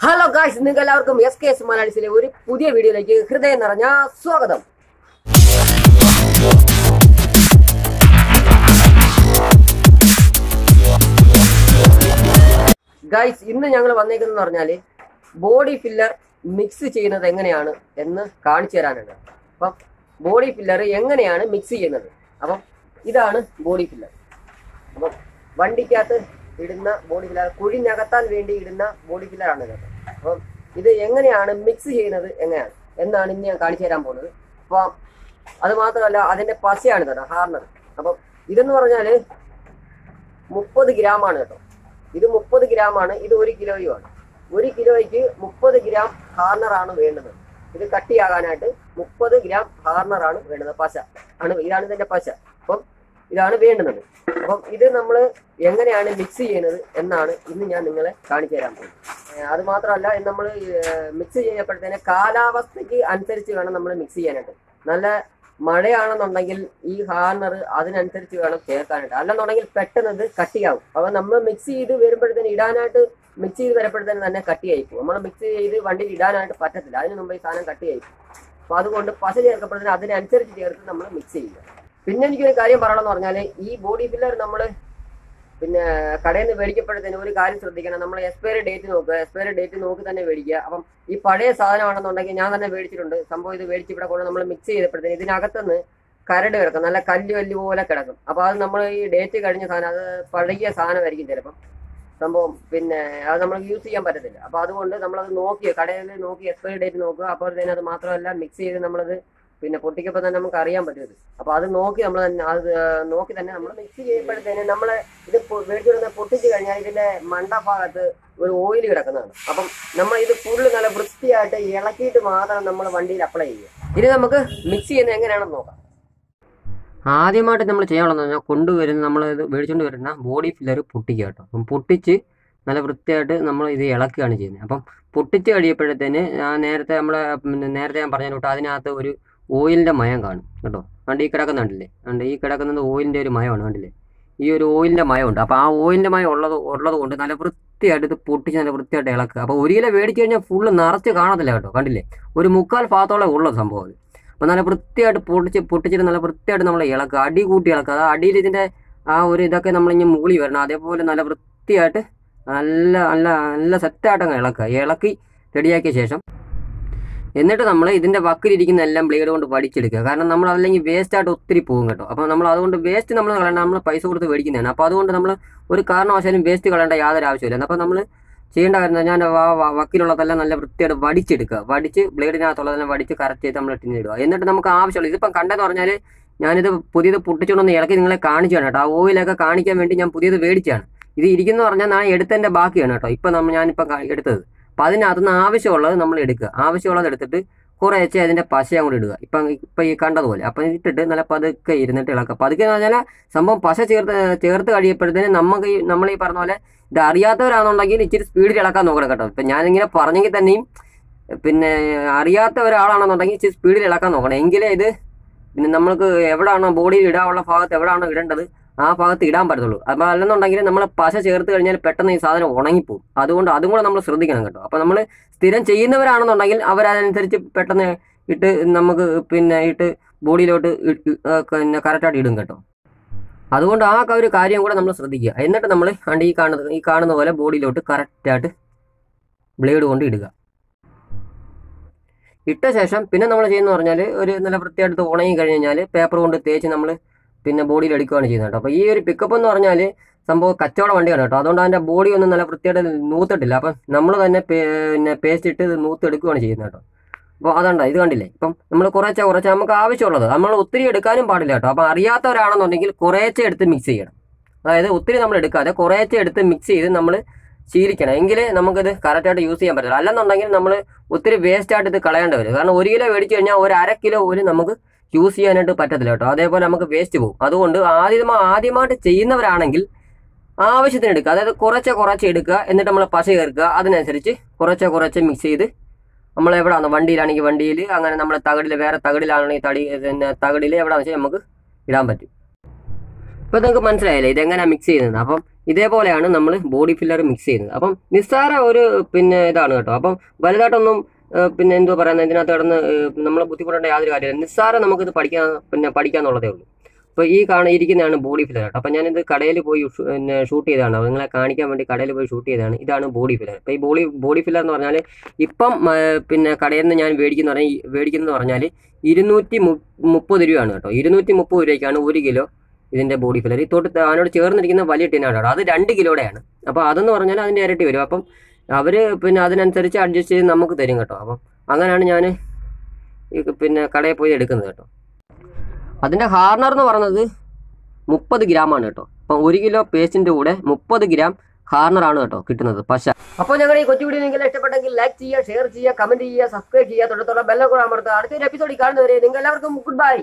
Hello guys നിങ്ങൾക്ക് എല്ലാവർക്കും S K S മലയാളിസിലെ ഒരു പുതിയ വീഡിയോയിലേക്ക് ഹൃദയം നിറഞ്ഞ സ്വാഗതം. ഗായ്സ് ഇന്ന് ഞങ്ങൾ വന്നേക്കുന്നത് പറഞ്ഞാൽ ബോഡി ഫില്ലർ മിക്സ് ചെയ്യുന്നത് എങ്ങനെയാണ് എന്ന് കാണിച്ചു തരാനാണ്. അപ്പം ബോഡി ഫില്ലർ എങ്ങനെയാണ് മിക്സ് ചെയ്യുന്നത്? അപ്പം ഇതാണ് ബോഡി ഫില്ലർ അപ്പം വണ്ടിക്കകത്ത് ഇടുന്ന ബോഡി ഫില്ലർ കുഴിഞ്ഞകത്താൻ വേണ്ടി ഇടുന്ന ബോഡി ഫില്ലർ ആണ് ഇതൊക്കെ അപ്പം ഇത് എങ്ങനെയാണ് മിക്സ് ചെയ്യുന്നത് എങ്ങനെയാണ്? എന്നാണ് ഇനി ഞാൻ കാണിച്ചു തരാൻ പോകുന്നത്. അപ്പം അത് മാത്രമല്ല അതിന്റെ പശയാണ് കേട്ടോ ഹാർണർ അപ്പം ഇതെന്ന് പറഞ്ഞാൽ മുപ്പത് ഗ്രാം ആണ് കേട്ടോ. ഇത് മുപ്പത് ഗ്രാം ആണ് ഇത് ഒരു കിലോയുമാണ് ഒരു കിലോയ്ക്ക് മുപ്പത് ഗ്രാം ഹാർണർ ആണ് വേണ്ടത്. ഇത് കട്ടിയാകാനായിട്ട് മുപ്പത് ഗ്രാം ഹാർണർ ആണ് വേണ്ടത് പശ ആണ്. ഇതാണ് ഇതിന്റെ പശ. അപ്പം ഇതാണ് വേണ്ടുന്നത്. അപ്പം ഇത് നമ്മൾ എങ്ങനെയാണ് മിക്സ് ചെയ്യുന്നത് എന്നാണ് ഇന്ന് ഞാൻ നിങ്ങളെ കാണിച്ചു തരാൻ പോകുന്നത്. അത് മാത്രമല്ല നമ്മൾ മിക്സ് ചെയ്യപ്പോഴത്തേനെ കാലാവസ്ഥയ്ക്ക് അനുസരിച്ച് വേണം നമ്മൾ മിക്സ് ചെയ്യാനായിട്ട്. നല്ല മഴയാണെന്നുണ്ടെങ്കിൽ ഈ ഹാർണർ അതിനനുസരിച്ച് വേണം ചേർക്കാനായിട്ട്. അല്ലെന്നുണ്ടെങ്കിൽ പെട്ടെന്ന് ഇത് കട്ടിയാവും. അപ്പൊ നമ്മൾ മിക്സ് ചെയ്ത് വരുമ്പോഴത്തേന് ഇടാനായിട്ട് മിക്സ് ചെയ്ത് വരുമ്പോഴത്തേന് തന്നെ കട്ടിയായി പോകും നമ്മൾ മിക്സ് ചെയ്ത് വണ്ടിയിൽ ഇടാനായിട്ട് പറ്റത്തില്ല. അതിന് മുമ്പ് ഈ സാധനം കട്ടിയായി അപ്പോൾ അപ്പൊ അതുകൊണ്ട് പശ ചേർക്കപ്പെടുന്നതിന് അതിനനുസരിച്ച് ചേർത്ത് നമ്മൾ മിക്സ് ചെയ്യുക. പിന്നെ എനിക്കൊരു കാര്യം പറയണമെന്ന് പറഞ്ഞാൽ ഈ ബോഡി ഫില്ലർ നമ്മൾ പിന്നെ കടയിൽ നിന്ന് മേടിക്കപ്പെടുന്നതിന് ഒരു കാര്യം ശ്രദ്ധിക്കണം. നമ്മൾ എക്സ്പയറി ഡേറ്റ് നോക്കുക. എക്സ്പയറി ഡേറ്റ് നോക്കി തന്നെ മേടിക്കുക. അപ്പം ഈ പഴയ സാധനമാണെന്നുണ്ടെങ്കിൽ ഞാൻ തന്നെ മേടിച്ചിട്ടുണ്ട്. സംഭവം ഇത് മേടിച്ച് ഇവിടെ കൊണ്ട് നമ്മൾ മിക്സ് ചെയ്തപ്പോഴത്തേന് ഇതിനകത്തുനിന്ന് കരട് കിടക്കും. നല്ല കല്ല് കല്ല് പോലെ കിടക്കും. അപ്പൊ അത് നമ്മൾ ഈ ഡേറ്റ് കഴിഞ്ഞ സാധനം അത് പഴകിയ സാധനമായിരിക്കും ചിലപ്പം. സംഭവം പിന്നെ അത് നമ്മൾ യൂസ് ചെയ്യാൻ പറ്റത്തില്ല. അപ്പൊ അതുകൊണ്ട് നമ്മളത് നോക്കി കടയിൽ നോക്കി എക്സ്പയറി ഡേറ്റ് നോക്കുക. അപ്പോൾ തന്നെ അത് മാത്രമല്ല മിക്സ് ചെയ്ത് നമ്മളത് പിന്നെ പൊട്ടിക്കപ്പോൾ തന്നെ നമുക്ക് അറിയാൻ പറ്റും അപ്പൊ അത് നോക്കി നമ്മൾ അത് നോക്കി തന്നെ നമ്മൾ മിക്സ് ചെയ്യുമ്പോഴത്തേന് നമ്മൾ ഇത് മേടിച്ചിരുന്ന പൊട്ടിച്ച് കഴിഞ്ഞാൽ ഇതിന്റെ മണ്ടഭാഗത്ത് ഒരു ഓയിൽ കിടക്കുന്നതാണ്. അപ്പം നമ്മൾ ഇത് ഫുള്ള് നല്ല വൃത്തിയായിട്ട് ഇളക്കിയിട്ട് മാത്രം നമ്മൾ വണ്ടിയിൽ അപ്ലൈ ചെയ്യുക. ഇനി നമുക്ക് മിക്സ് ചെയ്യുന്നത് എങ്ങനെയാണെന്ന് നോക്കാം. ആദ്യമായിട്ട് നമ്മൾ ചെയ്യാനുള്ളതെന്ന് പറഞ്ഞാൽ കൊണ്ടുവരുന്ന നമ്മൾ ഇത് മേടിച്ചുകൊണ്ട് വരുന്ന ബോഡി ഫില്ലർ പൊട്ടിക്കുക കേട്ടോ. അപ്പം പൊട്ടിച്ച് നല്ല വൃത്തിയായിട്ട് നമ്മൾ ഇത് ഇളക്കുകയാണ് ചെയ്യുന്നത്. അപ്പം പൊട്ടിച്ച് കഴിയപ്പോഴത്തേന് നേരത്തെ നമ്മൾ നേരത്തെ ഞാൻ പറഞ്ഞു കേട്ടോ അതിനകത്ത് ഒരു ഓയിലിന്റെ മയം കാണും കേട്ടോ? കണ്ട് ഈ കിടക്കുന്നുണ്ടല്ലേ? കണ്ട് ഈ കിടക്കുന്നത് ഓയിലിന്റെ ഒരു മയമാണ് കണ്ടില്ലേ? ഈ ഒരു ഓയിലിന്റെ മയമുണ്ട്. അപ്പോൾ ആ ഓയിലിന്റെ മയം ഉള്ളത് ഉള്ളത് കൊണ്ട് നല്ല വൃത്തിയായിട്ട് ഇത് പൊട്ടിച്ച് നല്ല വൃത്തിയായിട്ട് ഇളക്കുക. അപ്പോൾ ഒരു കിലോ മേടിച്ച് കഴിഞ്ഞാൽ ഫുള്ള് നിറച്ച് കാണത്തില്ല കേട്ടോ? കണ്ടില്ലേ? ഒരു മുക്കാൽ ഭാഗത്തോളം ഉള്ളത് സംഭവം അത്. അപ്പോൾ നല്ല വൃത്തിയായിട്ട് പൊട്ടിച്ച് പൊട്ടിച്ചിട്ട് നല്ല വൃത്തിയായിട്ട് നമ്മൾ ഇളക്കുക. അടി കൂട്ടി ഇളക്കുക. അത് അടിയിൽ ഇതിന്റെ ആ ഒരു ഇതൊക്കെ നമ്മൾ നമ്മളിങ്ങനെ മുകളിൽ വരണം. അതേപോലെ നല്ല വൃത്തിയായിട്ട് നല്ല നല്ല നല്ല സെറ്റായിട്ട് അങ്ങ് ഇളക്കുക. ഇളക്കി റെഡിയാക്കിയ ശേഷം എന്നിട്ട് നമ്മൾ ഇതിന്റെ വക്കിലിരിക്കുന്ന എല്ലാം ബ്ലേഡ് കൊണ്ട് വടിച്ചെടുക്കുക കാരണം നമ്മൾ അല്ലെങ്കിൽ വേസ്റ്റ് ആയിട്ട് ഒത്തിരി പോകും കേട്ടോ. അപ്പോൾ നമ്മൾ അതുകൊണ്ട് വേസ്റ്റ് നമ്മൾ കളയണ്ട നമ്മൾ പൈസ കൊടുത്ത് മേടിക്കുന്നതാണ്. അപ്പോൾ അതുകൊണ്ട് നമ്മൾ ഒരു കാരണവശാലും വേസ്റ്റ് കളയേണ്ട യാതൊരു ആവശ്യമില്ല അപ്പോൾ നമ്മൾ ചെയ്യേണ്ട കാര്യം ഞാൻ വക്കിലുള്ളതെല്ലാം നല്ല വൃത്തിയായിട്ട് വടിച്ചെടുക്കുക വടിച്ച് ബ്ലേഡിനകത്തുള്ളതെല്ലാം വടിച്ച് കറക്റ്റ് ചെയ്ത് നമ്മൾ ടിന്നിടുക. എന്നിട്ട് നമുക്ക് ആവശ്യമുള്ള ഇതിപ്പം കണ്ടെന്ന് പറഞ്ഞാൽ ഞാനിത് പുതിയത് പൊട്ടിച്ചുകൊണ്ടൊന്ന് ഇളക്കി നിങ്ങളെ കാണിച്ചാണ് കേട്ടോ. ആ ഓയിലൊക്കെ കാണിക്കാൻ വേണ്ടി ഞാൻ പുതിയത് മേടിച്ചാണ് ഇത് ഇരിക്കുന്നു പറഞ്ഞാൽ ഞാൻ എടുത്തതിന്റെ ബാക്കിയാണ് കേട്ടോ. ഇപ്പം നമ്മൾ ഞാനിപ്പം എടുത്തത്. അപ്പം അതിനകത്തുനിന്ന് ആവശ്യമുള്ളത് നമ്മൾ എടുക്കുക. ആവശ്യമുള്ളത് എടുത്തിട്ട് കുറേശ്ശെ അതിന്റെ പശ അങ്ങോട്ട് ഇടുക. ഇപ്പം ഇപ്പം ഈ കണ്ടതുപോലെ. അപ്പം ഇട്ടിട്ട് നല്ല പതുക്കെ ഇരുന്നിട്ട് ഇളക്കുക. പതുക്കെ എന്ന് പറഞ്ഞാൽ സംഭവം പശ ചേർത്ത് ചേർത്ത് കഴിയപ്പോഴത്തേന് നമുക്ക് ഈ നമ്മൾ ഈ പറഞ്ഞ പോലെ ഇത് അറിയാത്തവരാണെന്നുണ്ടെങ്കിൽ ഇച്ചിരി സ്പീഡിൽ ഇളക്കാൻ നോക്കണം കേട്ടോ. ഇപ്പം ഞാനിങ്ങനെ പറഞ്ഞെങ്കിൽ തന്നെയും പിന്നെ അറിയാത്ത ഒരാളാണെന്നുണ്ടെങ്കിൽ ഇച്ചിരി സ്പീഡിൽ ഇളക്കാൻ നോക്കണം. എങ്കിലേ ഇത് പിന്നെ നമ്മൾക്ക് എവിടെയാണോ ബോഡിയിൽ ഇടാനുള്ള ഭാഗത്ത് എവിടെയാണോ ഇടേണ്ടത് ആ ഭാഗത്ത് ഇടാൻ പറ്റത്തുള്ളൂ. അപ്പോൾ അല്ലെന്നുണ്ടെങ്കിൽ നമ്മൾ പശ ചേർത്ത് കഴിഞ്ഞാൽ പെട്ടെന്ന് ഈ സാധനം ഉണങ്ങിപ്പോവും. അതുകൊണ്ട് അതും കൂടെ നമ്മൾ ശ്രദ്ധിക്കണം കേട്ടോ. അപ്പോൾ നമ്മൾ സ്ഥിരം ചെയ്യുന്നവരാണെന്നുണ്ടെങ്കിൽ അവരതനുസരിച്ച് പെട്ടെന്ന് ഇട്ട് നമുക്ക് പിന്നെ ഇട്ട് ബോഡിയിലോട്ട് പിന്നെ കറക്റ്റായിട്ട് ഇടും കേട്ടോ. അതുകൊണ്ട് ആ ഒരു കാര്യം കൂടെ നമ്മൾ ശ്രദ്ധിക്കുക. എന്നിട്ട് നമ്മൾ അണ്ട് ഈ കാണുന്ന ഈ കാണുന്ന പോലെ ബോഡിയിലോട്ട് കറക്റ്റായിട്ട് ബ്ലേഡ് കൊണ്ട് ഇടുക. ഇട്ട ശേഷം പിന്നെ നമ്മൾ ചെയ്യുന്ന പറഞ്ഞാൽ ഒരു നല്ല വൃത്തിയായിട്ട് ഉണങ്ങി കഴിഞ്ഞ് കഴിഞ്ഞാൽ പേപ്പർ കൊണ്ട് തേച്ച് നമ്മൾ പിന്നെ ബോഡിയിൽ എടുക്കുകയാണ് ചെയ്യുന്നത് കേട്ടോ. അപ്പോൾ ഈ ഒരു പിക്കപ്പ് എന്ന് പറഞ്ഞാൽ സംഭവം കച്ചവട വണ്ടിയാണ് കേട്ടോ. അതുകൊണ്ട് അതിന്റെ ബോഡി ഒന്നും നല്ല വൃത്തിയായിട്ട് നൂത്തിട്ടില്ല. അപ്പം നമ്മൾ തന്നെ പിന്നെ പേസ്റ്റ് ഇട്ട് ഇത് നൂത്തെടുക്കുകയാണ് ചെയ്യുന്നത് കേട്ടോ. അപ്പോൾ അതുകൊണ്ടാണ് ഇത് കണ്ടില്ലേ? ഇപ്പം നമ്മൾ കുറേശ്ശെ കുറച്ച് നമുക്ക് ആവശ്യമുള്ളത്. നമ്മൾ ഒത്തിരി എടുക്കാനും പാടില്ല കേട്ടോ. അപ്പോൾ അറിയാത്തവരാണെന്നുണ്ടെങ്കിൽ കുറേശ്ശെ എടുത്ത് മിക്സ് ചെയ്യണം. അതായത് ഒത്തിരി നമ്മൾ എടുക്കാതെ കുറേശ്ശെ എടുത്ത് മിക്സ് ചെയ്ത് നമ്മൾ ശീലിക്കണം. എങ്കിലേ നമുക്കിത് കറക്റ്റായിട്ട് യൂസ് ചെയ്യാൻ പറ്റില്ല അല്ലെന്നുണ്ടെങ്കിൽ നമ്മൾ ഒത്തിരി വേസ്റ്റായിട്ട് ഇത് കളയേണ്ടി വരും. കാരണം ഒരു കിലോ മേടിച്ച് കഴിഞ്ഞാൽ ഒരു അര കിലോ പോലും നമുക്ക് യൂസ് ചെയ്യാനായിട്ട് പറ്റത്തില്ല കേട്ടോ. അതേപോലെ നമുക്ക് വേസ്റ്റ് പോകും അതുകൊണ്ട് ആദ്യം ആദ്യമായിട്ട് ചെയ്യുന്നവരാണെങ്കിൽ ആവശ്യത്തിന് എടുക്കുക. അതായത് കുറച്ച് കുറച്ച് എടുക്കുക. എന്നിട്ട് നമ്മൾ പശ ചേർക്കുക. അതിനനുസരിച്ച് കുറച്ച് കുറച്ച് മിക്സ് ചെയ്ത് നമ്മൾ എവിടെയാണ് വണ്ടിയിലാണെങ്കിൽ വണ്ടിയിൽ അങ്ങനെ നമ്മൾ തകടിൽ വേറെ തകടിലാണെങ്കിൽ തടി പിന്നെ തകടിൽ എവിടെയാണെന്ന് വെച്ചാൽ നമുക്ക് ഇടാൻ പറ്റും. ഇപ്പോൾ നിങ്ങൾക്ക് മനസ്സിലായില്ലേ? ഇതെങ്ങനെയാണ് മിക്സ് ചെയ്യുന്നത്? അപ്പം ഇതേപോലെയാണ് നമ്മൾ ബോഡി ഫില്ലർ മിക്സ് ചെയ്യുന്നത്. അപ്പം നിസ്സാര ഒരു പിന്നെ ഇതാണ് കേട്ടോ. അപ്പം വലുതായിട്ടൊന്നും പിന്നെ എന്തോ പറയുന്നത്? ഇതിനകത്ത് കിടന്ന് നമ്മളെ ബുദ്ധിമുട്ടേണ്ട യാതൊരു കാര്യമില്ല. നിസ്സാരം നമുക്കിത് പഠിക്കാൻ പിന്നെ പഠിക്കാന്നുള്ളതേ ഉള്ളൂ. അപ്പോൾ ഈ കാണിയിരിക്കുന്നതാണ് ബോഡി ഫില്ലർ. അപ്പോൾ ഞാനിത് കടയിൽ പോയി പിന്നെ ഷൂട്ട് ചെയ്തതാണ്. നിങ്ങളെ കാണിക്കാൻ വേണ്ടി കടയിൽ പോയി ഷൂട്ട് ചെയ്തതാണ്. ഇതാണ് ബോഡി ഫില്ലർ. അപ്പോൾ ഈ ബോഡി ബോഡി ഫില്ലർ എന്ന് പറഞ്ഞാൽ ഇപ്പം പിന്നെ കടയിൽ നിന്ന് ഞാൻ മേടിക്കുന്ന പറഞ്ഞാൽ മേടിക്കുന്നതെന്ന് മേടിക്കുന്നത് പറഞ്ഞാൽ ഇരുന്നൂറ്റി മുപ്പത് രൂപയാണ് കേട്ടോ. ഇരുന്നൂറ്റി മുപ്പത് രൂപയ്ക്കാണ് ഒരു കിലോ ഇതിന്റെ ബോഡി ഫില്ലർ. ഈ തൊട്ട് അതിനോട് ചേർന്നിരിക്കുന്ന വലിയ ടിനാണ് കേട്ടോ. അത് രണ്ട് കിലോയുടെയാണ്. അപ്പോൾ അതെന്ന് പറഞ്ഞാൽ അതിന്റെ ഇരട്ടി വരും. അപ്പം അവർ പിന്നെ അതിനനുസരിച്ച് അഡ്ജസ്റ്റ് ചെയ്ത് നമുക്ക് തരും കേട്ടോ. അപ്പം അങ്ങനെയാണ് ഞാൻ പിന്നെ കടയിൽ പോയി എടുക്കുന്നത് കേട്ടോ. അതിന്റെ ഹാർണർ എന്ന് പറയുന്നത് മുപ്പത് ആണ് കേട്ടോ. അപ്പം ഒരു കിലോ പേസ്റ്റിന്റെ കൂടെ മുപ്പത് ഗ്രാം ഹാർണറാണ് കേട്ടോ കിട്ടുന്നത് പശ. അപ്പോൾ ഞങ്ങളുടെ ഈ കൊച്ചു വീഡിയോ നിങ്ങൾക്ക് ഇഷ്ടപ്പെട്ടെങ്കിൽ ലൈക്ക് ചെയ്യുക ഷെയർ ചെയ്യുക കമന്റ് ചെയ്യുക സബ്സ്ക്രൈബ് ചെയ്യുക. തൊട്ടത്തോളം ബെല്ലൊക്കെ അമർത്തുക. അടുത്തൊരു എപ്പിസോഡിൽ കാണുന്നവരെ നിങ്ങൾ എല്ലാവർക്കും ഗുഡ് ബൈ